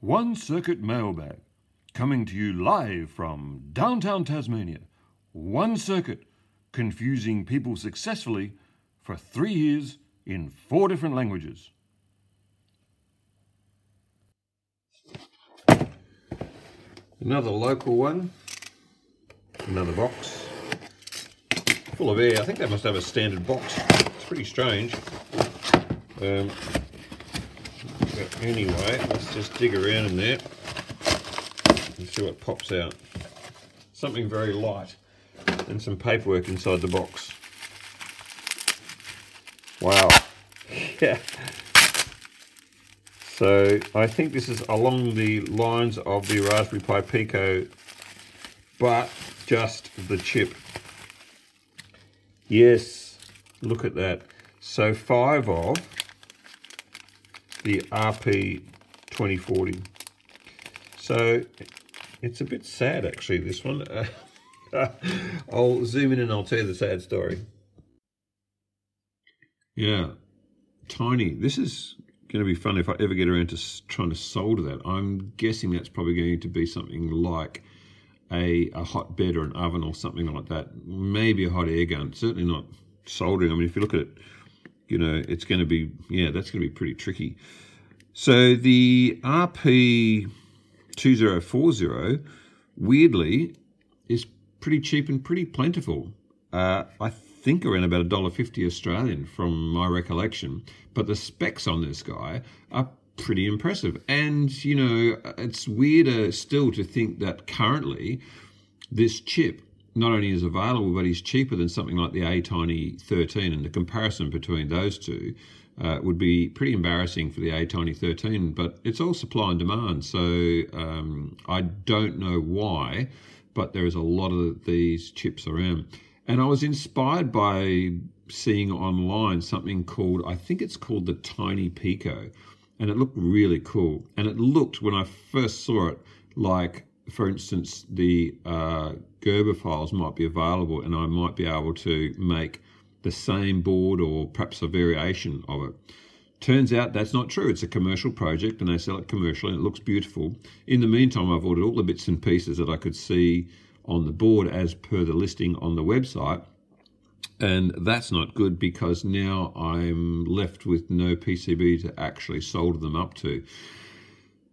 One Circuit Mailbag, coming to you live from downtown Tasmania. One Circuit, confusing people successfully for three years in four different languages. Another local one, another box, full of air. I think they must have a standard box. It's pretty strange. Um, anyway, let's just dig around in there and see what pops out. Something very light and some paperwork inside the box. Wow. Yeah. So I think this is along the lines of the Raspberry Pi Pico, but just the chip. Yes, look at that. So five of the RP2040. So it's a bit sad actually, this one. I'll zoom in and I'll tell you the sad story. Yeah, tiny. This is going to be fun if I ever get around to trying to solder that. I'm guessing that's probably going to be something like a, a hot bed or an oven or something like that. Maybe a hot air gun. Certainly not soldering. I mean, if you look at it, you know, it's going to be, yeah, that's going to be pretty tricky. So the RP2040, weirdly, is pretty cheap and pretty plentiful. Uh, I think around about $1.50 Australian from my recollection. But the specs on this guy are pretty impressive. And, you know, it's weirder still to think that currently this chip not only is available, but is cheaper than something like the ATtiny 13. And the comparison between those two uh, would be pretty embarrassing for the ATtiny 13. But it's all supply and demand. So um, I don't know why, but there is a lot of these chips around. And I was inspired by seeing online something called, I think it's called the Tiny Pico. And it looked really cool. And it looked, when I first saw it, like, for instance, the uh, Gerber files might be available and I might be able to make the same board or perhaps a variation of it. Turns out that's not true. It's a commercial project and they sell it commercially and it looks beautiful. In the meantime, I've ordered all the bits and pieces that I could see on the board as per the listing on the website. And that's not good because now I'm left with no PCB to actually solder them up to.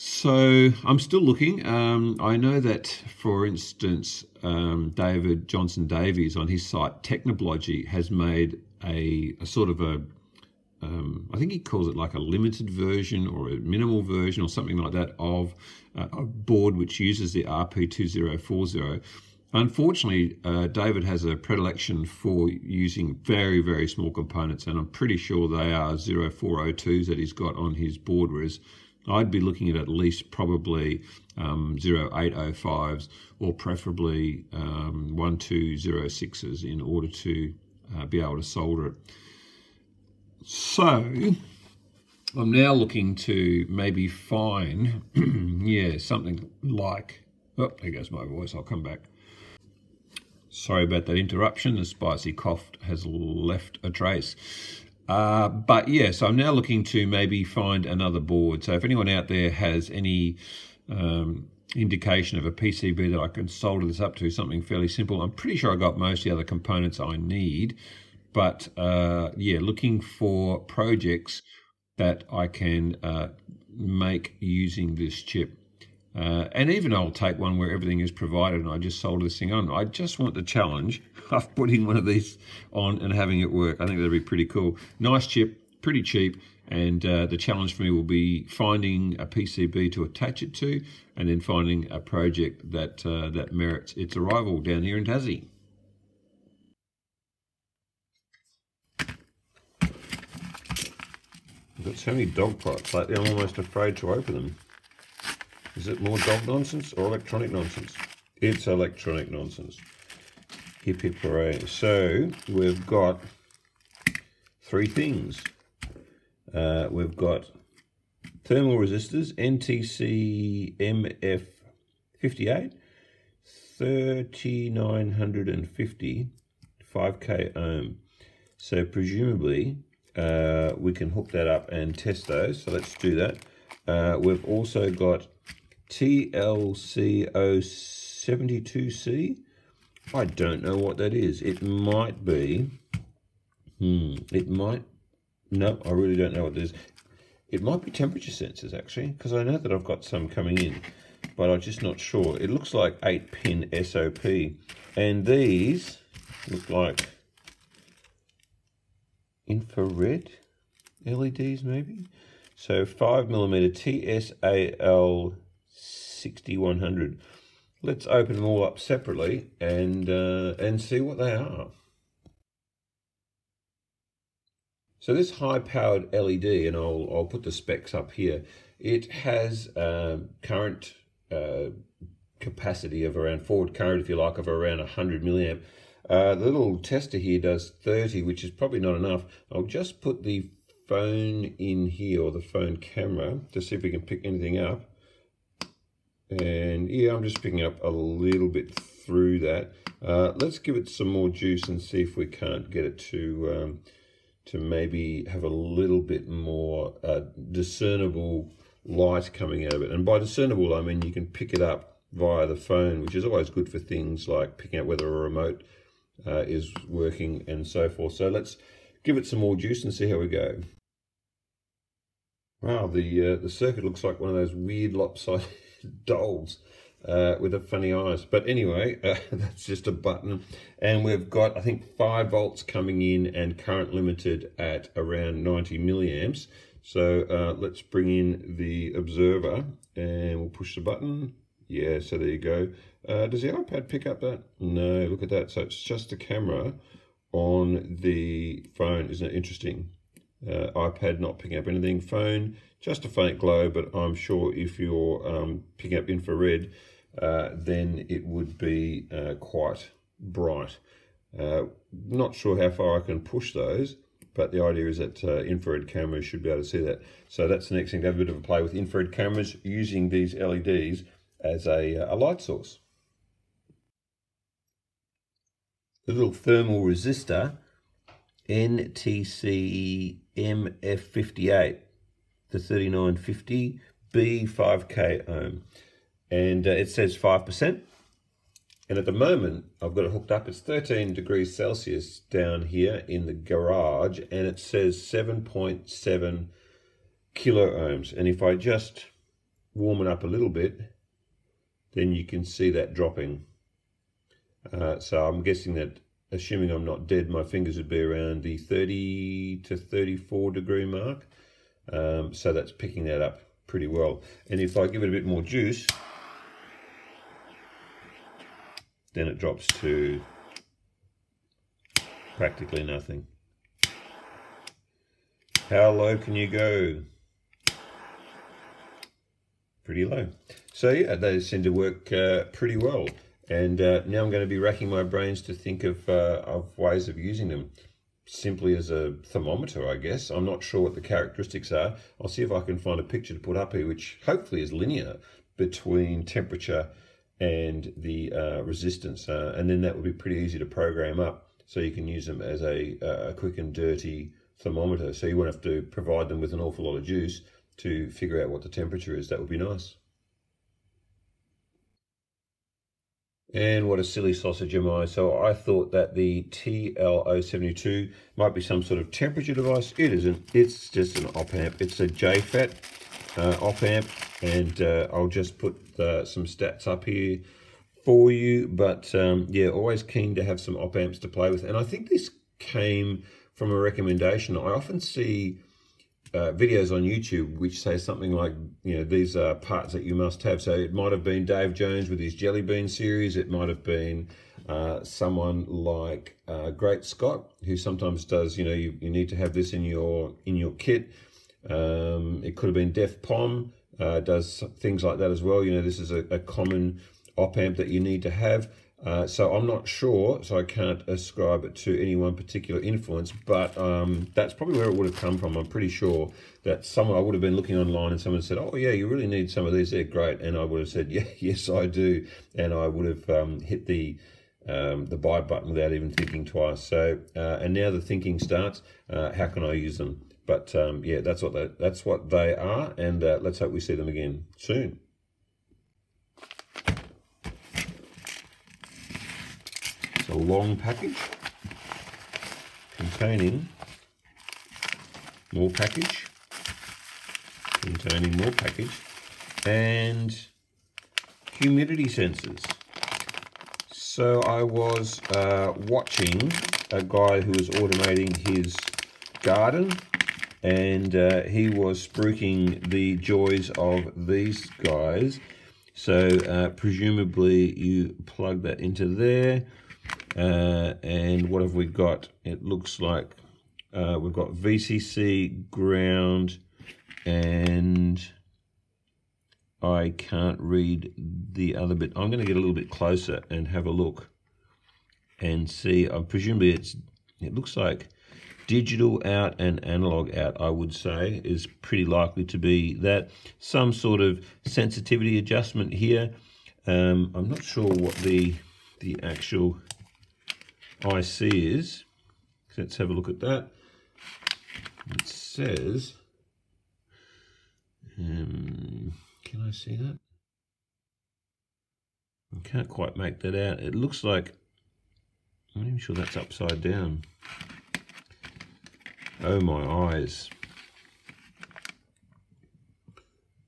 So I'm still looking. Um, I know that, for instance, um, David Johnson Davies on his site Technoblogy has made a, a sort of a, um, I think he calls it like a limited version or a minimal version or something like that of uh, a board which uses the RP2040 Unfortunately, uh, David has a predilection for using very, very small components, and I'm pretty sure they are 0402s that he's got on his board, whereas I'd be looking at at least probably um, 0805s or preferably um, 1206s in order to uh, be able to solder it. So I'm now looking to maybe find, yeah, something like, oh, there goes my voice, I'll come back. Sorry about that interruption. The spicy cough has left a trace. Uh, but yeah, so I'm now looking to maybe find another board. So if anyone out there has any um, indication of a PCB that I can solder this up to, something fairly simple, I'm pretty sure I got most of the other components I need. But uh, yeah, looking for projects that I can uh, make using this chip. Uh, and even I'll take one where everything is provided and I just solder this thing on. I just want the challenge of putting one of these on and having it work. I think that'd be pretty cool. Nice chip, pretty cheap, and uh, the challenge for me will be finding a PCB to attach it to and then finding a project that, uh, that merits its arrival down here in Tassie. I've got so many dog parts lately, I'm almost afraid to open them. Is it more dog nonsense or electronic nonsense? It's electronic nonsense. Hip hip hooray. So we've got three things. Uh, we've got thermal resistors, NTC MF58, 3950, 5k ohm. So presumably uh, we can hook that up and test those. So let's do that. Uh, we've also got TLC072C. I don't know what that is. It might be, hmm, it might, no, I really don't know what it is. It might be temperature sensors actually, because I know that I've got some coming in, but I'm just not sure. It looks like 8 pin SOP, and these look like infrared LEDs maybe. So 5 millimeter TSAL 6100. Let's open them all up separately and uh, and see what they are. So this high-powered LED, and I'll, I'll put the specs up here, it has um, current uh, capacity of around forward current, if you like, of around 100 milliamp. Uh, the little tester here does 30, which is probably not enough. I'll just put the phone in here, or the phone camera, to see if we can pick anything up. And yeah, I'm just picking up a little bit through that. Uh, let's give it some more juice and see if we can't get it to um, to maybe have a little bit more uh, discernible light coming out of it. And by discernible, I mean you can pick it up via the phone, which is always good for things like picking out whether a remote uh, is working and so forth. So let's give it some more juice and see how we go. Wow, the uh, the circuit looks like one of those weird lopsided dolls uh, with the funny eyes. But anyway, uh, that's just a button. And we've got, I think, 5 volts coming in and current limited at around 90 milliamps. So uh, let's bring in the observer and we'll push the button. Yeah, so there you go. Uh, does the iPad pick up that? No, look at that. So it's just a camera on the phone. Isn't it interesting? Uh, iPad not picking up anything. Phone, just a faint glow, but I'm sure if you're um, picking up infrared, uh, then it would be uh, quite bright. Uh, not sure how far I can push those, but the idea is that uh, infrared cameras should be able to see that. So that's the next thing, to have a bit of a play with infrared cameras using these LEDs as a, uh, a light source. The little thermal resistor, NTC MF58, the 3950 B5K ohm and uh, it says 5%. And at the moment, I've got it hooked up. It's 13 degrees Celsius down here in the garage, and it says 7.7 kilo ohms. And if I just warm it up a little bit, then you can see that dropping. Uh, so I'm guessing that, assuming I'm not dead, my fingers would be around the 30 to 34 degree mark. Um, so that's picking that up pretty well. And if I give it a bit more juice, then it drops to practically nothing. How low can you go? Pretty low. So yeah, they seem to work uh, pretty well. And uh, now I'm going to be racking my brains to think of, uh, of ways of using them simply as a thermometer, I guess. I'm not sure what the characteristics are. I'll see if I can find a picture to put up here, which hopefully is linear between temperature and the uh, resistance. Uh, and then that would be pretty easy to program up so you can use them as a, a quick and dirty thermometer. So you won't have to provide them with an awful lot of juice to figure out what the temperature is. That would be nice. And what a silly sausage am I. So I thought that the TL072 might be some sort of temperature device. It isn't. It's just an op amp. It's a JFET uh, op amp and uh, I'll just put uh, some stats up here for you but um, yeah always keen to have some op amps to play with and I think this came from a recommendation I often see uh, videos on YouTube which say something like you know these are parts that you must have so it might have been Dave Jones with his Jelly Bean series it might have been uh, someone like uh, Great Scott who sometimes does you know you, you need to have this in your in your kit um, it could have been Def Pom, uh, does things like that as well. You know, this is a, a common op amp that you need to have. Uh, so I'm not sure, so I can't ascribe it to any one particular influence, but um, that's probably where it would have come from. I'm pretty sure that someone, I would have been looking online and someone said, oh yeah, you really need some of these, they're great. And I would have said, yeah, yes, I do. And I would have um, hit the um, the buy button without even thinking twice. So, uh, and now the thinking starts. Uh, how can I use them? But um, yeah, that's what they, that's what they are, and uh, let's hope we see them again soon. It's a long package containing more package, containing more package, and humidity sensors. So I was uh, watching a guy who was automating his garden and uh, he was spruiking the joys of these guys. So uh, presumably you plug that into there uh, and what have we got? It looks like uh, we've got VCC, ground and I can't read the other bit. I'm going to get a little bit closer and have a look and see. Uh, presumably it's, it looks like digital out and analog out, I would say, is pretty likely to be that. Some sort of sensitivity adjustment here. Um, I'm not sure what the, the actual IC is. Let's have a look at that. It says, um, can I see that? I can't quite make that out. It looks like, I'm not even sure that's upside down. Oh my eyes.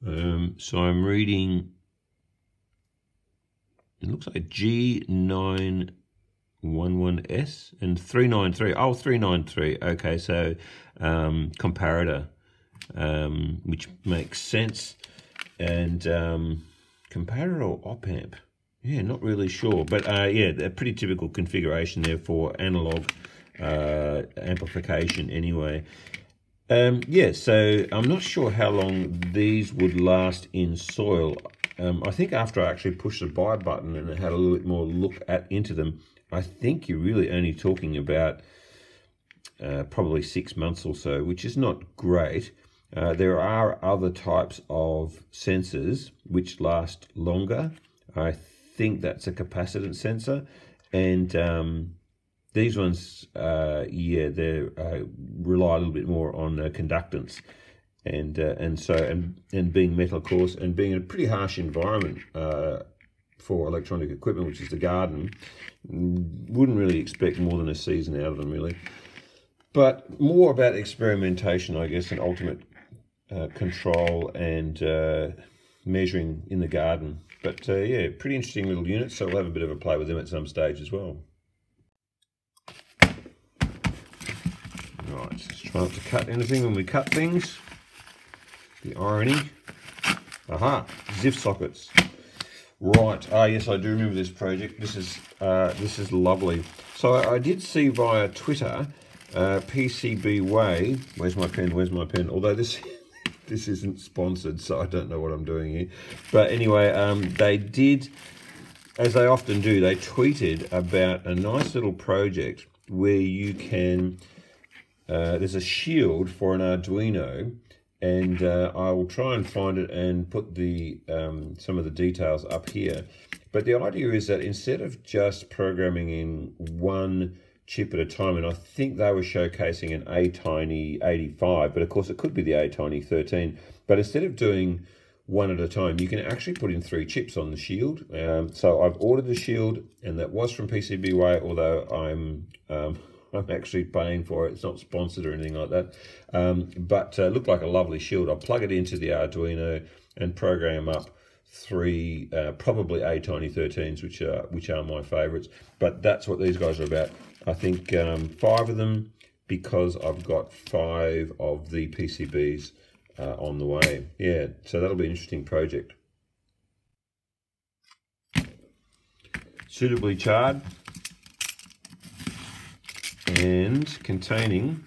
Um, so I'm reading, it looks like G911S and 393. Oh, 393. Okay, so um, comparator, um, which makes sense and um, comparator or op amp. Yeah, not really sure, but uh, yeah, a pretty typical configuration there for analog uh, amplification anyway. Um, yeah, so I'm not sure how long these would last in soil. Um, I think after I actually pushed the buy button and had a little bit more look at into them, I think you're really only talking about uh, probably six months or so, which is not great. Uh, there are other types of sensors which last longer. I think that's a capacitance sensor. And um, these ones, uh, yeah, they uh, rely a little bit more on uh, conductance. And uh, and so and and being metal, course, and being in a pretty harsh environment uh, for electronic equipment, which is the garden, wouldn't really expect more than a season out of them, really. But more about experimentation, I guess, and ultimate uh, control and uh, measuring in the garden. But uh, yeah, pretty interesting little units, so we'll have a bit of a play with them at some stage as well. Right, let's try not to cut anything when we cut things. The irony. Aha, ZIF sockets. Right, ah yes, I do remember this project. This is uh, this is lovely. So I, did see via Twitter, uh, PCB Way. Where's my pen? Where's my pen? Although this this isn't sponsored, so I don't know what I'm doing here. But anyway, um, they did, as they often do, they tweeted about a nice little project where you can, uh, there's a shield for an Arduino, and uh, I will try and find it and put the um, some of the details up here. But the idea is that instead of just programming in one chip at a time, and I think they were showcasing an A-Tiny 85, but of course it could be the A-Tiny 13. But instead of doing one at a time, you can actually put in three chips on the Shield. Um, so I've ordered the Shield, and that was from PCBWay, although I'm um, I'm actually paying for it. It's not sponsored or anything like that. Um, but uh, looked like a lovely Shield. I'll plug it into the Arduino and program up three, uh, probably ATtiny 13s, which are which are my favourites. But that's what these guys are about. I think um, five of them because I've got five of the PCBs uh, on the way. Yeah, so that'll be an interesting project. Suitably charred and containing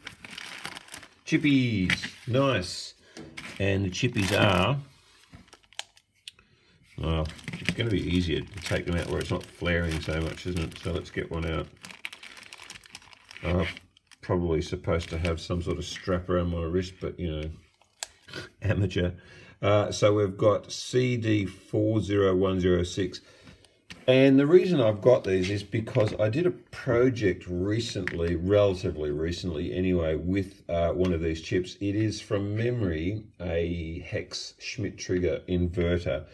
chippies. Nice. And the chippies are, well, it's going to be easier to take them out where it's not flaring so much, isn't it? So let's get one out. I'm probably supposed to have some sort of strap around my wrist, but you know, amateur. Uh, so we've got CD40106. And the reason I've got these is because I did a project recently, relatively recently anyway, with uh, one of these chips. It is from memory a hex Schmitt trigger inverter.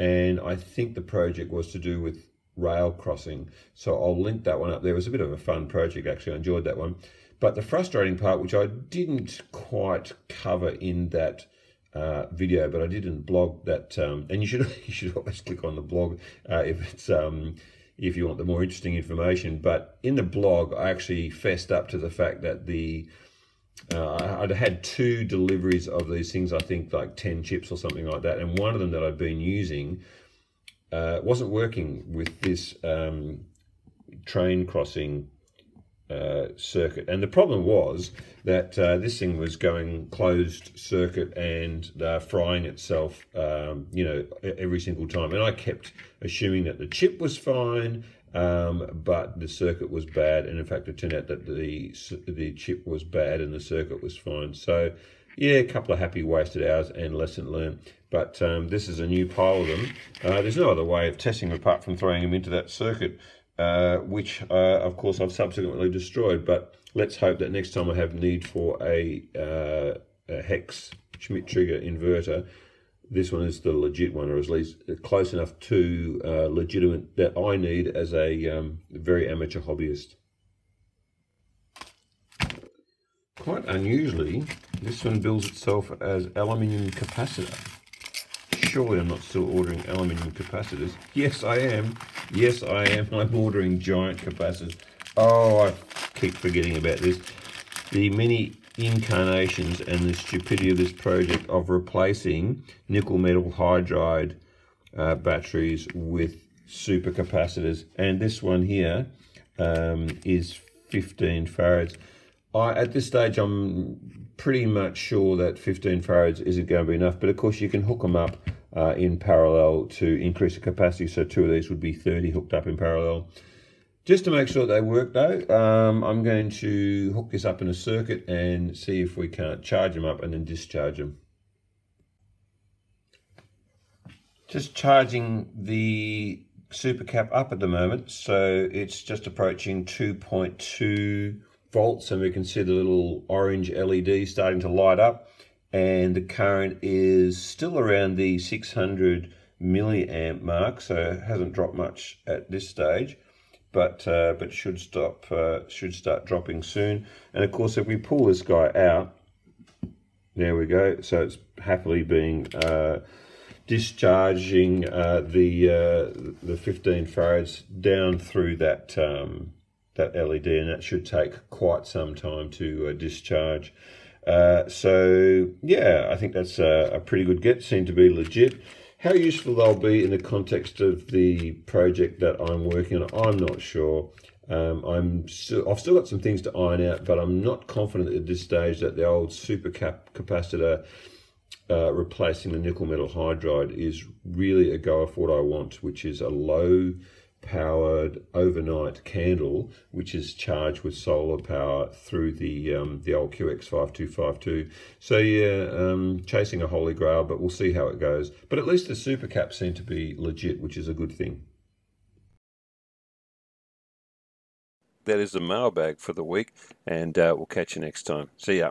And I think the project was to do with rail crossing. So I'll link that one up there. It was a bit of a fun project, actually. I enjoyed that one. But the frustrating part, which I didn't quite cover in that uh, video, but I did in blog that, um, and you should you should always click on the blog uh, if it's um, if you want the more interesting information. But in the blog, I actually fessed up to the fact that the uh, I'd had two deliveries of these things, I think like 10 chips or something like that. And one of them that I'd been using uh, wasn't working with this um, train crossing uh, circuit. And the problem was that uh, this thing was going closed circuit and uh, frying itself, um, you know, every single time. And I kept assuming that the chip was fine, um, but the circuit was bad. And in fact, it turned out that the the chip was bad and the circuit was fine. So, yeah, a couple of happy wasted hours and lesson learned. But um, this is a new pile of them. Uh, there's no other way of testing apart from throwing them into that circuit. Uh, which uh, of course I've subsequently destroyed. But let's hope that next time I have need for a, uh, a hex Schmitt trigger inverter, this one is the legit one, or at least close enough to uh, legitimate that I need as a um, very amateur hobbyist. Quite unusually, this one bills itself as aluminium capacitor surely I'm not still ordering aluminium capacitors. Yes, I am. Yes, I am. I'm ordering giant capacitors. Oh, I keep forgetting about this. The many incarnations and the stupidity of this project of replacing nickel metal hydride uh, batteries with supercapacitors. And this one here um, is 15 farads. I, at this stage, I'm pretty much sure that 15 farads isn't going to be enough, but of course you can hook them up uh, in parallel to increase the capacity. So two of these would be 30 hooked up in parallel. Just to make sure they work though, um, I'm going to hook this up in a circuit and see if we can't charge them up and then discharge them. Just charging the super cap up at the moment. So it's just approaching 2.2 volts and we can see the little orange LED starting to light up and the current is still around the 600 milliamp mark, so it hasn't dropped much at this stage, but uh, but should stop uh, should start dropping soon. And of course, if we pull this guy out, there we go. So it's happily being uh, discharging uh, the uh, the 15 farads down through that um, that LED, and that should take quite some time to uh, discharge. Uh, so yeah, I think that's a, a, pretty good get. Seem to be legit. How useful they'll be in the context of the project that I'm working on, I'm not sure. Um, I'm still, I've still got some things to iron out, but I'm not confident at this stage that the old super cap capacitor uh, replacing the nickel metal hydride is really a goer for what I want, which is a low powered overnight candle, which is charged with solar power through the um, the old QX5252. So yeah, um, chasing a holy grail, but we'll see how it goes. But at least the super caps seem to be legit, which is a good thing. That is the mailbag for the week, and uh, we'll catch you next time. See ya.